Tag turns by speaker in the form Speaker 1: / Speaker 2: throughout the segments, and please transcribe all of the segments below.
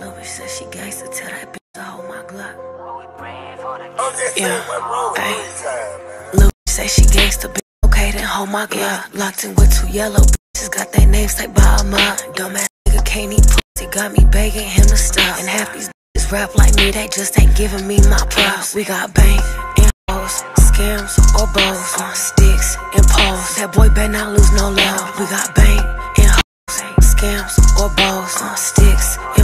Speaker 1: She said she gangsta, tell that bitch to hold my Glock.
Speaker 2: Okay,
Speaker 1: Yeah,
Speaker 2: yeah.
Speaker 1: ay.
Speaker 2: time, man.
Speaker 1: She gangsta, bitch. Okay, then hold my Glock. Locked in with two yellow bitches, got their names like by my Dumbass nigga can't eat pussy, got me begging him to stop. And half these bitches rap like me, they just ain't giving me my props. We got bank and hoes, scams or bows, on uh, sticks and poles. That boy better not lose no love. We got bank and hoes, scams or bows, on uh, sticks and poles.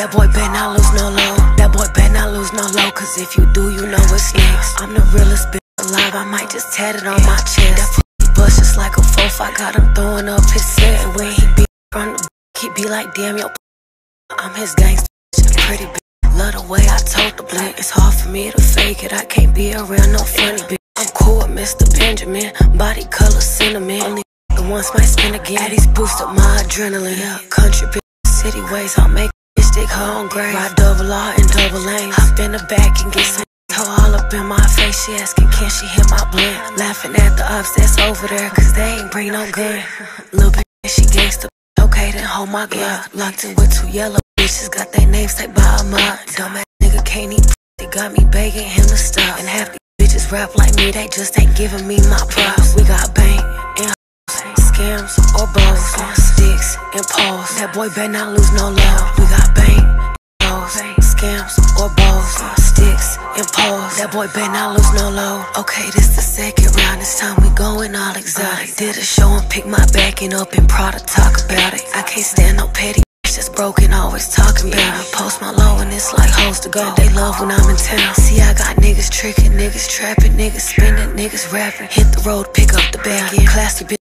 Speaker 1: That boy better not lose no low. That boy better not lose no low, cause if you do, you know what's next. I'm the realest bitch alive, I might just tat it on my chest. That pussy bust just like a fourth, I got him throwing up his set. And when he be from the he be like, damn, yo, I'm his gangster, pretty bitch. Love the way I told the blunt. It's hard for me to fake it. I can't be a real, no funny bitch. I'm cool with Mr. Benjamin. Body color cinnamon. Only the once might spin again. Addies boost up my adrenaline. Yeah, country bitch, city ways. I'll make stick her on grave. Ride double R and double lanes. Hop in the back and get some. Toe all up in my face. She asking, can she hit my blunt? Laughing at the ups that's over there, cause they ain't bring no gun. Little bitch, she gangsta. Okay, then hold my Glock. Locked in with two yellow bitches, got their names like by a mug. Dumbass nigga can't eat They got me begging him to stop. And half these bitches rap like me, they just ain't giving me my props. We got That boy better not lose no love. We got bank hoes, scams or on sticks and poles. That boy better not lose no load. Okay, this the second round. This time we going all exotic. Did a show and pick my backing up and Prada talk about it. I can't stand no petty. That's broken, always talking about it. Post my low and it's like hoes to go. They love when I'm in town. See, I got niggas tricking, niggas trapping, niggas spinning, niggas rapping. Hit the road, pick up the bag. Classy bitch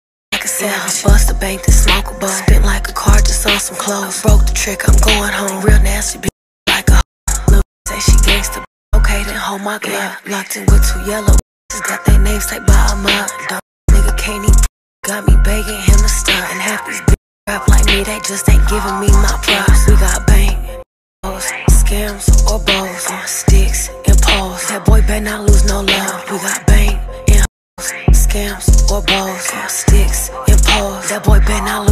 Speaker 1: a savage. Bust the bank, then smoke a bud. Spent like a car just on some clothes. Broke the trick, I'm going home. Real nasty bitch, like a little say she gangsta. Okay, then hold my glove. Locked in with two yellow bitches, got their names like by a mug. Dumb nigga can't eat. Got me begging him to stop. And half these bitches rap like me, they just ain't giving me my props. We got bank, hoes, scams or bows, on uh, sticks and poles. That boy better not lose no love. We got bank and scams or bows, on uh, sticks and poles. That boy better